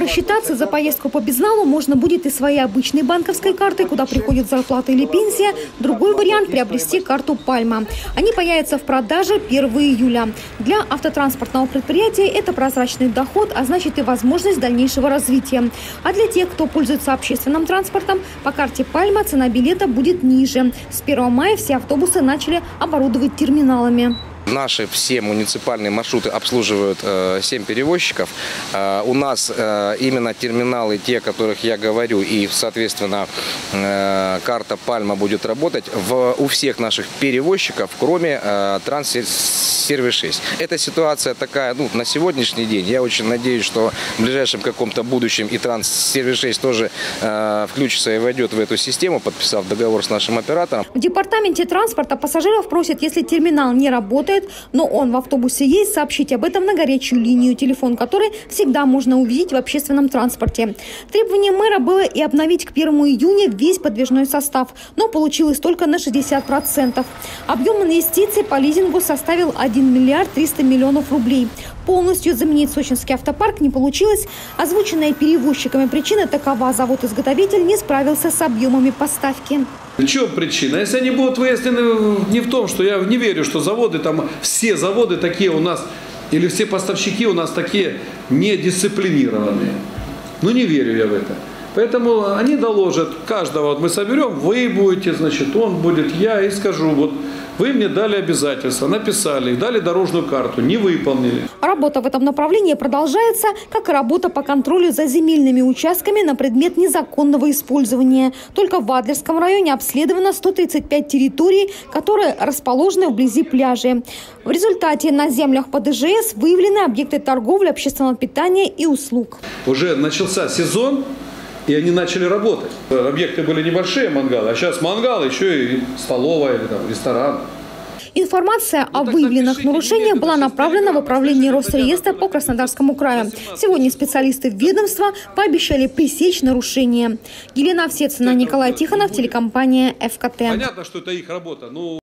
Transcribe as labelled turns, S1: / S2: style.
S1: Рассчитаться за поездку по безналу можно будет и своей обычной банковской картой, куда приходит зарплата или пенсия. Другой вариант – приобрести карту «Пальма». Они появятся в продаже 1 июля. Для автотранспортного предприятия это прозрачный доход, а значит и возможность дальнейшего развития. А для тех, кто пользуется общественным транспортом, по карте «Пальма» цена билета будет ниже. С 1 мая все автобусы начали оборудовать терминалами.
S2: Наши все муниципальные маршруты обслуживают э, 7 перевозчиков. Э, у нас э, именно терминалы, те, о которых я говорю, и, соответственно, э, карта Пальма будет работать в, у всех наших перевозчиков, кроме э, Транссервис 6. Эта ситуация такая, ну, на сегодняшний день. Я очень надеюсь, что в ближайшем каком-то будущем и Транссервис 6 тоже э, включится и войдет в эту систему, подписав договор с нашим оператором.
S1: В департаменте транспорта пассажиров просят, если терминал не работает, но он в автобусе есть, сообщить об этом на горячую линию, телефон которой всегда можно увидеть в общественном транспорте. Требование мэра было и обновить к 1 июня весь подвижной состав, но получилось только на 60%. Объем инвестиций по лизингу составил 1 миллиард 300 миллионов рублей. Полностью заменить сочинский автопарк не получилось. Озвученная перевозчиками причина такова. Завод-изготовитель не справился с объемами поставки.
S3: В чем причина? Если они будут выяснены не в том, что я не верю, что заводы там, все заводы такие у нас, или все поставщики у нас такие недисциплинированные. Ну не верю я в это. Поэтому они доложат каждого, вот мы соберем, вы будете, значит, он будет, я, и скажу, вот вы мне дали обязательства, написали, дали дорожную карту, не выполнили.
S1: Работа в этом направлении продолжается, как и работа по контролю за земельными участками на предмет незаконного использования. Только в Адлерском районе обследовано 135 территорий, которые расположены вблизи пляжей. В результате на землях под ИЖС выявлены объекты торговли, общественного питания и услуг.
S3: Уже начался сезон, и они начали работать. Объекты были небольшие, мангалы, а сейчас мангал, еще и столовая, или там, ресторан.
S1: Информация о выявленных нарушениях была направлена в управление Росреестра по Краснодарскому краю. Сегодня специалисты ведомства пообещали пресечь нарушения. Елена Овсецина, Николай Тихонов, телекомпания ФКТ.
S3: Понятно, что это их работа, но...